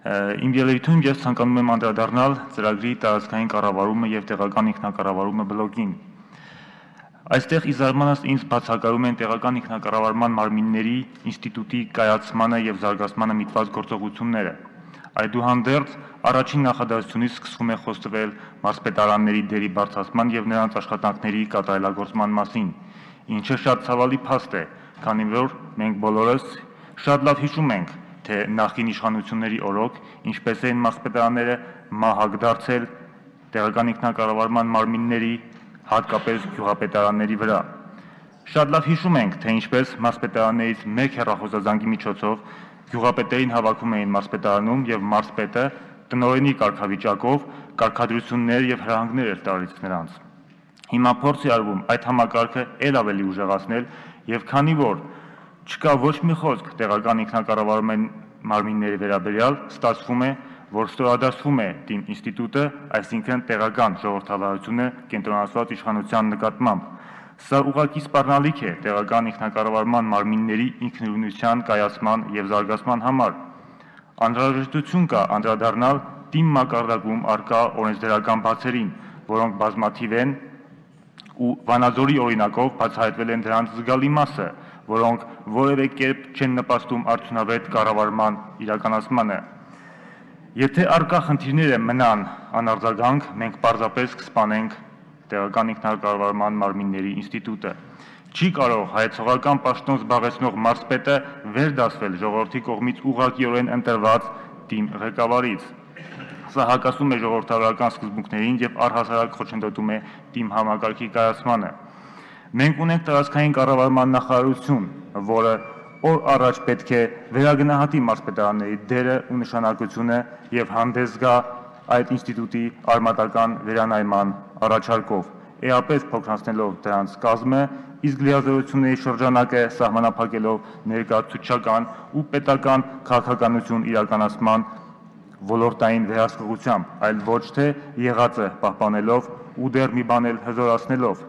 Իմ ելույթում ես ցանկանում եմ անդրադառնալ ծրագրի տարածքային կառավարումը եւ տեղական ինքնակառավարումը բլոկին։ Այստեղ ի զարմանս ինձ բացակայում են տեղական ինքնակառավարման մարմինների ինստիտուտի կայացմանը եւ զարգացմանը միտված գործողությունները։ Այդուհանդերձ առաջին նախադասությունից սկսվում է խոստվել մարզպետարանների դերի բարձրացման եւ նրանց աշխատանքների կատարելագործման մասին, ինչը շատ ցավալի փաստ է, քանի որ մենք բոլորս շատ լավ հիշում ենք, թե նախկին իշխանությունների օրոք ինչպես էին մարզպետարանները մահակ դարձել տեղական ինքնակառավարման մարմինների, հատկապես գյուղապետարանների վրա։ Շատ լավ հիշում ենք, թե ինչպես մարզպետարաններից մեկ հեռախոսազանգի միջոցով գյուղապետերին հավաքում էին մարզպետարանում եւ մարզպետը տնօրենի կարգավիճակով կարգադրություններ եւ հրահանգներ էր տալիս նրանց։ Հիմա փորձի արվում այդ համակարգը ել ավելի ուժեղացնել եւ քանի որ չկա ոչ մի խոսք տեղական ինքնակառավարման մարմինների վերաբերյալ, ստացվում է, որ ստորադասվում է դիմ ինստիտուտը, այսինքն տեղական ժողովրդավարությունը կենտրոնացված իշխանության նկատմամբ։ Սա ուղղակի սպառնալիք է տեղական ինքնակառավարման մարմինների ինքնուրույնության կայացման եւ զարգացման համար։ Անհրաժեշտություն կա անդրադառնալ թիմ մակարդակում արկա օրենսդրական բացերին, որոնք բազմաթիվ են ու Վանաձորի օրինակով բացահայտվել են դրանց զգալի մասը, որոնք որևէ կերպ չեն նպաստում արդյունավետ կառավարման իրականացմանը։ Եթե արկա խնդիրները մնան անարձագանք, մենք պարզապես կսպանենք տեղական ինքնակառավարման մարմինների ինստիտուտը։ Չի կարող հայեցողական պաշտոն զբաղեցնող մարզպետը վերդասվել ժողովրդի կողմից ուղղակիորեն ընտրված թիմ ղեկավարից։ Սա հակասում է ժողովրդավարական սկզբունքներին եւ առհասարակ խոչընդոտում է թիմ համակարգի կայացմանը։ Մենք ունենք տարածքային կառավարման նախարարություն, որը օր առաջ պետք է վերագնահատի մարզպետարանների դերը ու նշանակությունը եւ հանդես գա այդ ինստիտուտի արմատական վերանայման առաջարկով էապես փոքրացնելով դրանց կազմը, իսկ լիազորությունների շրջանակը սահմանափակելով ներկայացուցչական ու պետական քաղաքականություն իրականացման ոլորտային վերահսկողությամբ, այլ ոչ թե եղածը պահպանելով ու դեռ մի բան էլ հզորացնելով